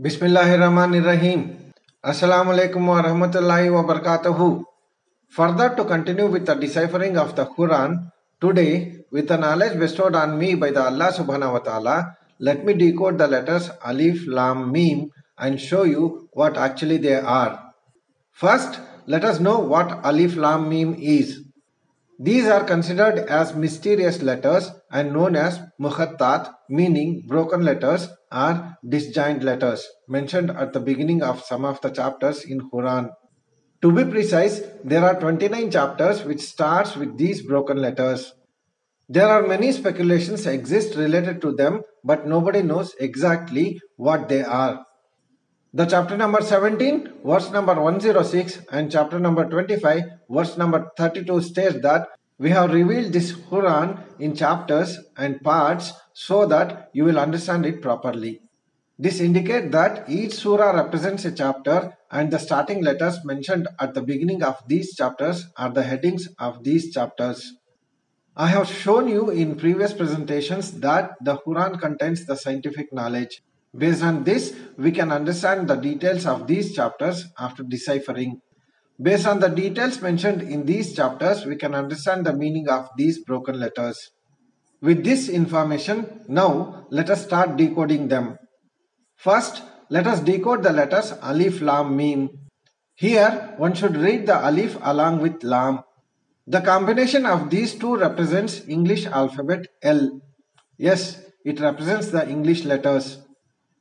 Bismillahirrahmanirrahim. Assalamu alaikum wa rahmatullahi wa barakatuhu. Further to continue with the deciphering of the Quran, today with the knowledge bestowed on me by the Allah subhanahu wa ta'ala, let me decode the letters Alif, Lam, Mim and show you what actually they are. First, let us know what Alif, Lam, Mim is. These are considered as mysterious letters and known as muqatta'at, meaning broken letters or disjoint letters, mentioned at the beginning of some of the chapters in Quran. To be precise, there are 29 chapters which starts with these broken letters. There are many speculations exist related to them, but nobody knows exactly what they are. The chapter number 17, verse number 106 and chapter number 25, verse number 32 states that we have revealed this Quran in chapters and parts so that you will understand it properly. This indicates that each surah represents a chapter and the starting letters mentioned at the beginning of these chapters are the headings of these chapters. I have shown you in previous presentations that the Quran contains the scientific knowledge. Based on this, we can understand the details of these chapters after deciphering. Based on the details mentioned in these chapters, we can understand the meaning of these broken letters. With this information, now let us start decoding them. First, let us decode the letters Alif, Lam, Mim. Here, one should read the Alif along with Lam. The combination of these two represents English alphabet L. Yes, it represents the English letters.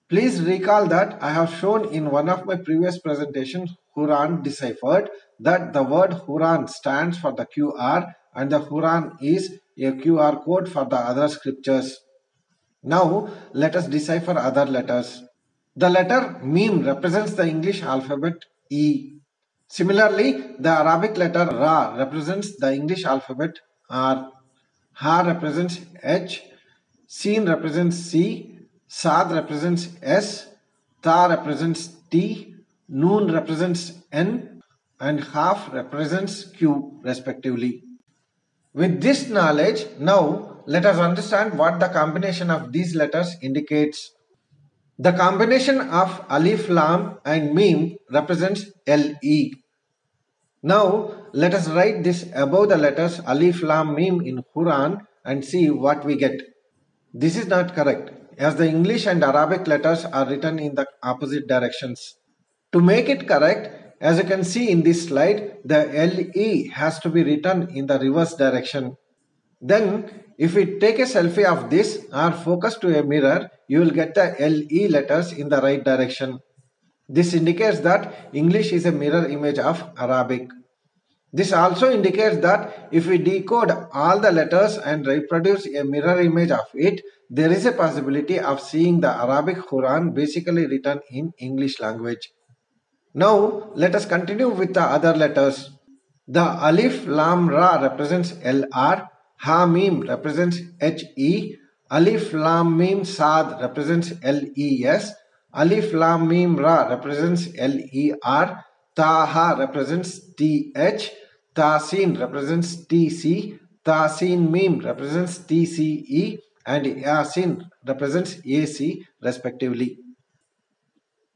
Please recall that I have shown in one of my previous presentations Quran deciphered that the word Quran stands for the QR and the Quran is a QR code for the other scriptures. Now let us decipher other letters. The letter Mim represents the English alphabet E. Similarly, the Arabic letter Ra represents the English alphabet R. Ha represents H. Sin represents C. Sad represents S, Ta represents T, Noon represents N, and Qaf represents Q respectively. With this knowledge, now let us understand what the combination of these letters indicates. The combination of Alif, Lam and Mim represents LE. Now let us write this above the letters Alif, Lam, Mim in Quran and see what we get. This is not correct as the English and Arabic letters are written in the opposite directions. To make it correct, as you can see in this slide, the LE has to be written in the reverse direction. Then, if we take a selfie of this or focus to a mirror, you will get the LE letters in the right direction. This indicates that English is a mirror image of Arabic. This also indicates that if we decode all the letters and reproduce a mirror image of it, there is a possibility of seeing the Arabic Quran basically written in English language. Now let us continue with the other letters. The Alif Lam Ra represents LR, Ha Mim represents HE, Alif Lam Mim Sad represents LES, Alif Lam Mim Ra represents LER, Taha represents TH, Tasin represents TC, Tasin Mim represents TCE, and Yasin represents AC respectively.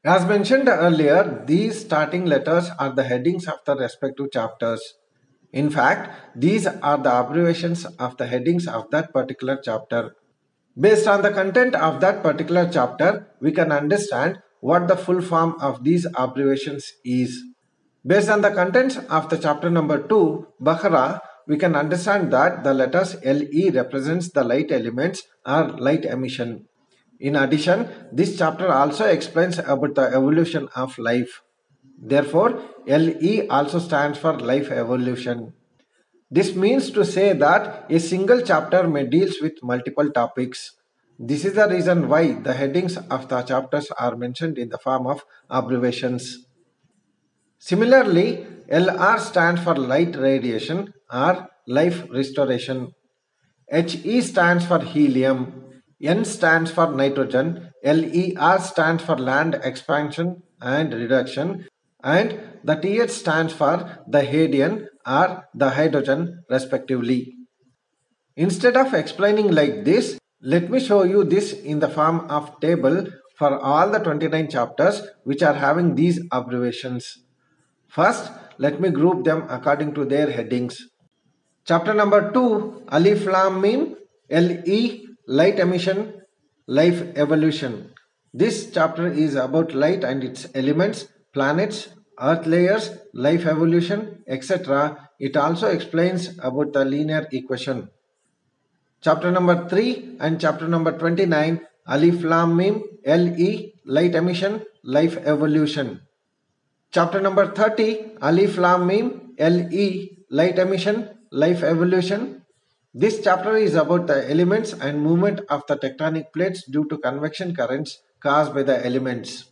As mentioned earlier, these starting letters are the headings of the respective chapters. In fact, these are the abbreviations of the headings of that particular chapter. Based on the content of that particular chapter, we can understand what the full form of these abbreviations is. Based on the contents of the chapter number 2, Baqarah, we can understand that the letters LE represents the light elements or light emission. In addition, this chapter also explains about the evolution of life. Therefore, LE also stands for life evolution. This means to say that a single chapter may deals with multiple topics. This is the reason why the headings of the chapters are mentioned in the form of abbreviations. Similarly, LR stands for light radiation or life restoration. HE stands for helium. N stands for nitrogen. LER stands for land expansion and reduction. And the TH stands for the Hadean or the hydrogen respectively. Instead of explaining like this, let me show you this in the form of table for all the 29 chapters which are having these abbreviations. First, let me group them according to their headings. Chapter number 2 Alif Lam Mim LE Light Emission Life Evolution. This chapter is about light and its elements, planets, earth layers, life evolution, etc. It also explains about the linear equation. Chapter number 3 and chapter number 29 Alif Lam Mim LE Light Emission Life Evolution. Chapter number 30 Alif Lam Mim LE Light Emission Life Evolution. This chapter is about the elements and movement of the tectonic plates due to convection currents caused by the elements.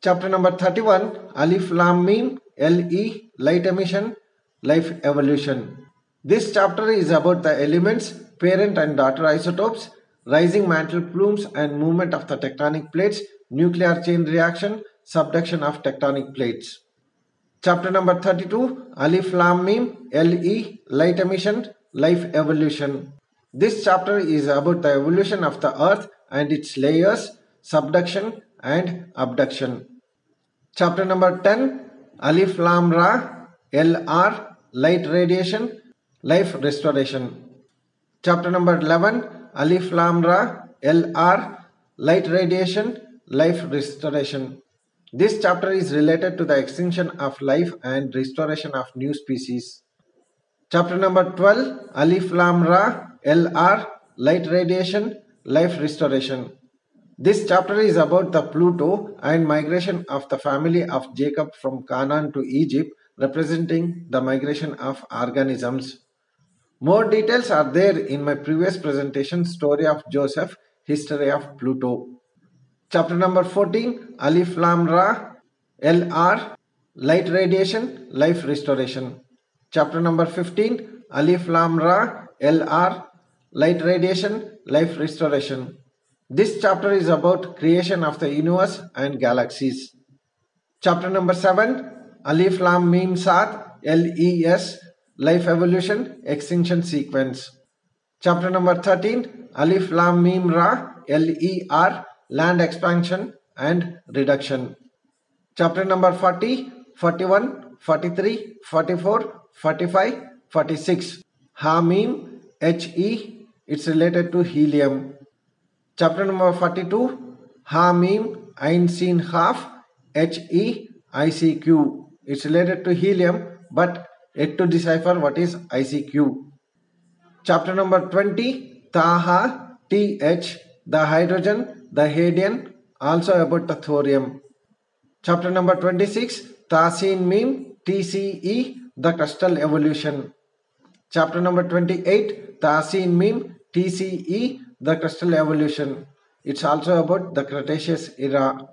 Chapter number 31 Alif Lam Mim LE Light Emission Life Evolution. This chapter is about the elements, parent and daughter isotopes, rising mantle plumes and movement of the tectonic plates, nuclear chain reaction, subduction of tectonic plates. Chapter number 32 Alif Lam Mim LE Light Emission Life Evolution. This chapter is about the evolution of the earth and its layers, subduction and abduction. Chapter number 10 Alif Lam Ra LR Light Radiation Life Restoration. Chapter number 11 Alif Lam Ra LR Light Radiation Life Restoration. This chapter is related to the extinction of life and restoration of new species. Chapter number 12 Alif Lam Ra LR Light Radiation Life Restoration. This chapter is about the Pluto and migration of the family of Jacob from Canaan to Egypt representing the migration of organisms. More details are there in my previous presentation Story of Joseph History of Pluto. Chapter number 14 Alif Lam Ra LR Light Radiation Life Restoration. Chapter number 15 Alif Lam Ra LR Light Radiation Life Restoration. This chapter is about creation of the universe and galaxies. Chapter number 7 Alif Lam Mim Sad LES Life Evolution Extinction Sequence. Chapter number 13 Alif Lam Mim Ra LER Land Expansion and Reduction. Chapter number 40, 41, 43, 44, 45, 46. Hamim HE it's related to helium. Chapter number 42 Hamim Ein Sin Qaf HE ICQ it's related to helium but yet to decipher what is ICQ. Chapter number 20 Taha TH the hydrogen the Hadean also about the thorium. Chapter number 26 Tasin Mim TCE the crustal evolution. Chapter number 28 Tasin Mim TCE the crustal evolution. It's also about the Cretaceous era.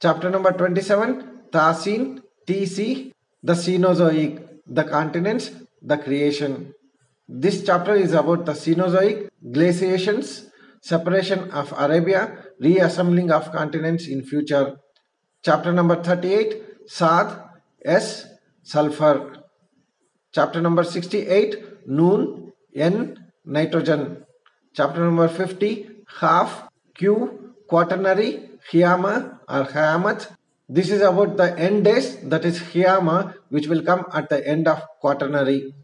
Chapter number 27 Tasin TC the Cenozoic the continents the creation. This chapter is about the Cenozoic glaciations separation of Arabia, reassembling of continents in future. Chapter number 38, Sad, S, sulfur. Chapter number 68, Noon, N, nitrogen. Chapter number 50, Qaf, Q, quaternary, Qiyamah or Qayamat. This is about the end days, that is Qiyamah, which will come at the end of quaternary.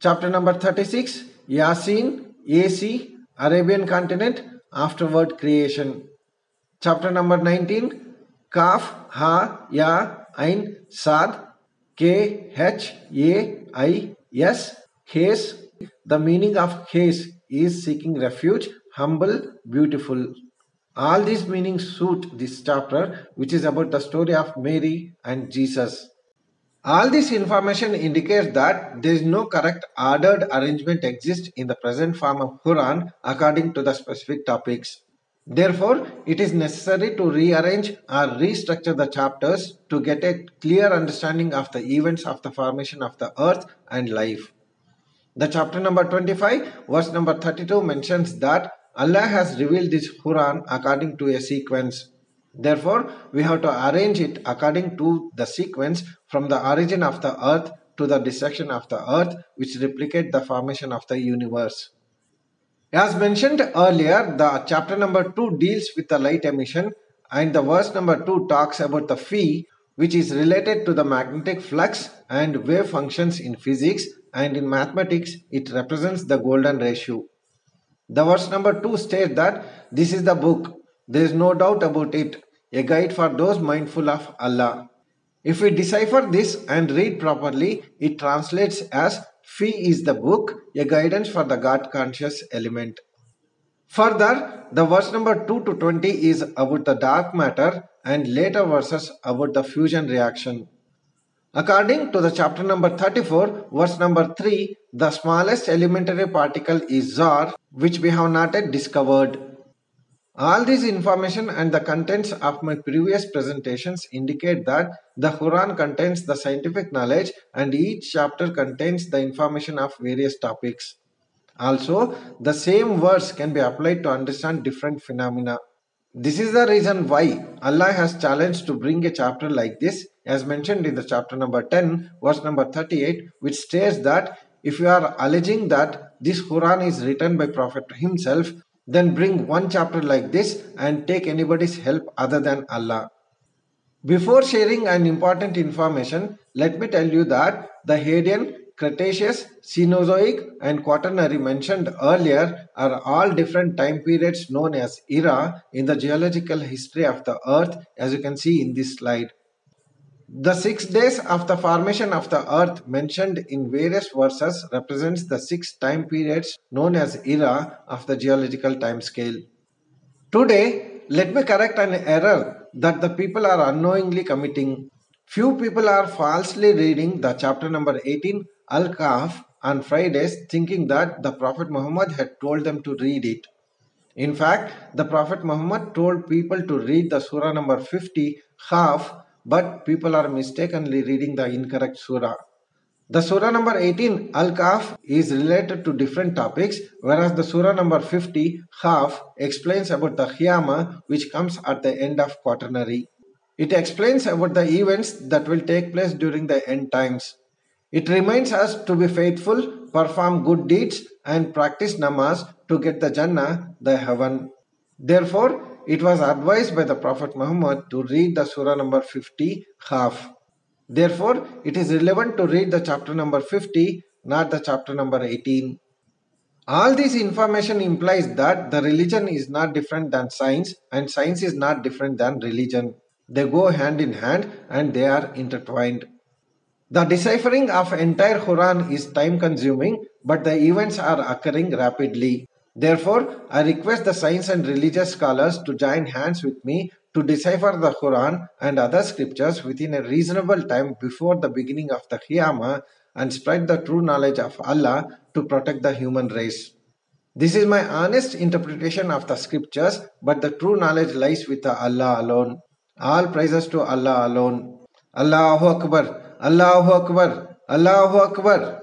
Chapter number 36, Yasin, AC, Arabian continent afterward creation. Chapter number 19 Kaf Ha Ya Ain Sad K H A I S Haze. The meaning of haze is seeking refuge, humble, beautiful. All these meanings suit this chapter, which is about the story of Mary and Jesus. All this information indicates that there is no correct ordered arrangement exists in the present form of Quran according to the specific topics. Therefore, it is necessary to rearrange or restructure the chapters to get a clear understanding of the events of the formation of the earth and life. The chapter number 25, verse number 32 mentions that Allah has revealed this Quran according to a sequence. Therefore, we have to arrange it according to the sequence from the origin of the earth to the destruction of the earth which replicate the formation of the universe. As mentioned earlier, the chapter number 2 deals with the light emission and the verse number 2 talks about the phi which is related to the magnetic flux and wave functions in physics and in mathematics it represents the golden ratio. The verse number 2 states that this is the book, there is no doubt about it, a guide for those mindful of Allah. If we decipher this and read properly, it translates as Fi is the book, a guidance for the God conscious element. Further, the verse number 2 to 20 is about the dark matter and later verses about the fusion reaction. According to the chapter number 34, verse number 3, the smallest elementary particle is Zar, which we have not yet discovered. All this information and the contents of my previous presentations indicate that the Quran contains the scientific knowledge and each chapter contains the information of various topics. Also, the same words can be applied to understand different phenomena. This is the reason why Allah has challenged to bring a chapter like this as mentioned in the chapter number 10 verse number 38 which states that if you are alleging that this Quran is written by Prophet himself then bring one chapter like this and take anybody's help other than Allah. Before sharing an important information, let me tell you that the Hadean, Cretaceous, Cenozoic and Quaternary mentioned earlier are all different time periods known as era in the geological history of the earth as you can see in this slide. The six days of the formation of the earth mentioned in various verses represents the six time periods known as era of the geological time scale. Today, let me correct an error that the people are unknowingly committing. Few people are falsely reading the chapter number 18 Al-Kahf on Fridays thinking that the Prophet Muhammad had told them to read it. In fact, the Prophet Muhammad told people to read the surah number 50 Khaf but people are mistakenly reading the incorrect surah. The surah number 18 Al-Kahf is related to different topics whereas the surah number 50 Khaf explains about the Qiyamah which comes at the end of quaternary. It explains about the events that will take place during the end times. It reminds us to be faithful, perform good deeds and practice namaz to get the Jannah, the heaven. Therefore, it was advised by the Prophet Muhammad to read the surah number 50 Qaf. Therefore, it is relevant to read the chapter number 50, not the chapter number 18. All this information implies that the religion is not different than science and science is not different than religion. They go hand in hand and they are intertwined. The deciphering of entire Quran is time consuming but the events are occurring rapidly. Therefore, I request the science and religious scholars to join hands with me to decipher the Quran and other scriptures within a reasonable time before the beginning of the Qiyamah and spread the true knowledge of Allah to protect the human race. This is my honest interpretation of the scriptures, but the true knowledge lies with Allah alone. All praises to Allah alone. Allahu Akbar, Allahu Akbar, Allahu Akbar.